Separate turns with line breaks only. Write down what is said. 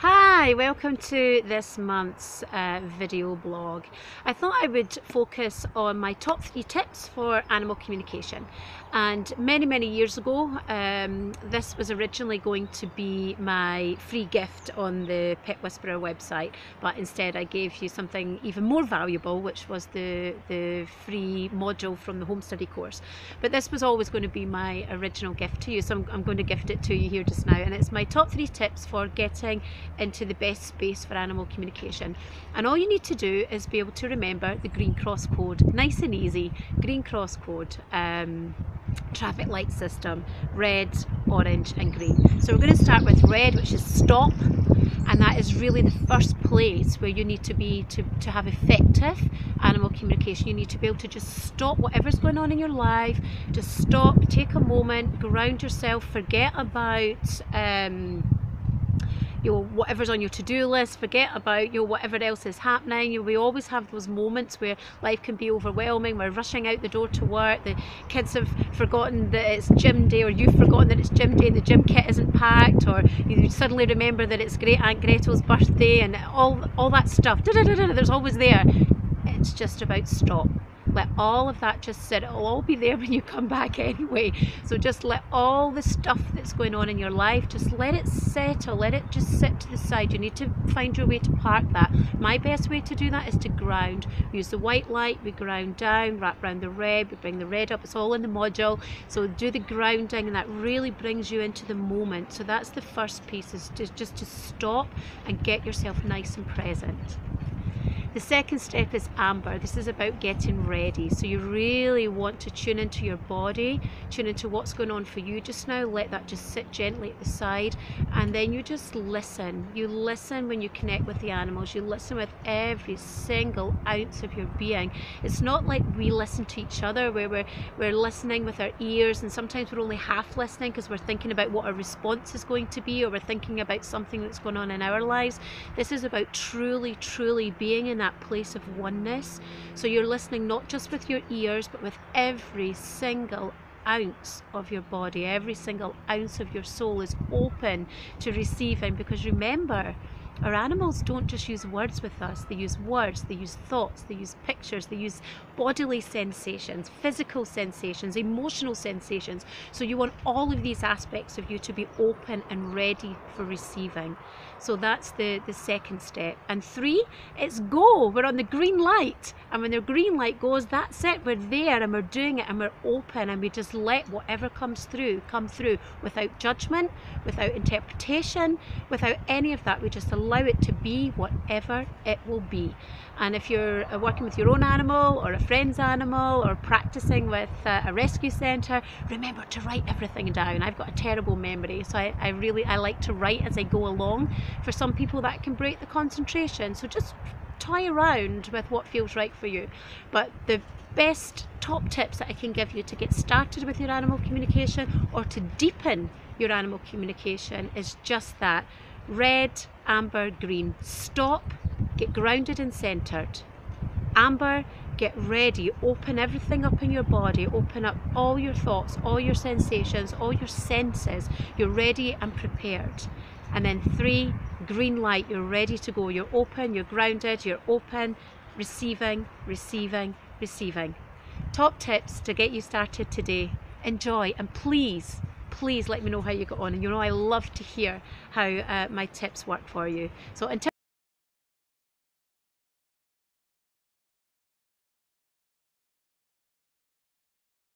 Hi, welcome to this month's uh, video blog. I thought I would focus on my top three tips for animal communication. And many, many years ago, um, this was originally going to be my free gift on the Pet Whisperer website, but instead I gave you something even more valuable, which was the, the free module from the home study course. But this was always going to be my original gift to you, so I'm, I'm going to gift it to you here just now. And it's my top three tips for getting into the best space for animal communication. And all you need to do is be able to remember the green cross code, nice and easy, green cross code. Um, traffic light system red orange and green so we're going to start with red which is stop and that is really the first place where you need to be to, to have effective animal communication you need to be able to just stop whatever's going on in your life just stop take a moment ground yourself forget about um, you know whatever's on your to-do list forget about you know whatever else is happening. You know, we always have those moments where life can be overwhelming. We're rushing out the door to work. The kids have forgotten that it's gym day or you've forgotten that it's gym day and the gym kit isn't packed or you suddenly remember that it's great aunt Gretel's birthday and all all that stuff. There's always there. It's just about stop let all of that just sit. It'll all be there when you come back anyway. So just let all the stuff that's going on in your life just let it settle. Let it just sit to the side. You need to find your way to park that. My best way to do that is to ground. We use the white light we ground down wrap around the red we bring the red up. It's all in the module. So do the grounding and that really brings you into the moment. So that's the first piece is just, just to stop and get yourself nice and present the second step is amber. This is about getting ready. So you really want to tune into your body, tune into what's going on for you just now. Let that just sit gently at the side. And then you just listen. You listen when you connect with the animals. You listen with every single ounce of your being. It's not like we listen to each other where we're, we're listening with our ears and sometimes we're only half listening because we're thinking about what our response is going to be or we're thinking about something that's going on in our lives. This is about truly, truly being in that place of oneness. So you're listening not just with your ears, but with every single ounce of your body, every single ounce of your soul is open to receiving because remember, our animals don't just use words with us, they use words, they use thoughts, they use pictures, they use bodily sensations, physical sensations, emotional sensations. So you want all of these aspects of you to be open and ready for receiving. So that's the, the second step. And three, it's go. We're on the green light. And when the green light goes, that's it. We're there and we're doing it and we're open and we just let whatever comes through come through without judgment, without interpretation, without any of that. We just allow it to be whatever it will be. And if you're uh, working with your own animal or a friend's animal or practicing with uh, a rescue centre, remember to write everything down. I've got a terrible memory, so I, I really I like to write as I go along. For some people that can break the concentration. So just toy around with what feels right for you. But the best top tips that I can give you to get started with your animal communication or to deepen your animal communication is just that red, amber, green. Stop, get grounded and centered. Amber, get ready, open everything up in your body, open up all your thoughts, all your sensations, all your senses. You're ready and prepared. And then three, green light, you're ready to go. You're open, you're grounded, you're open, receiving, receiving, receiving. Top tips to get you started today. Enjoy and please please let me know how you got on and you know I love to hear how uh, my tips work for you so until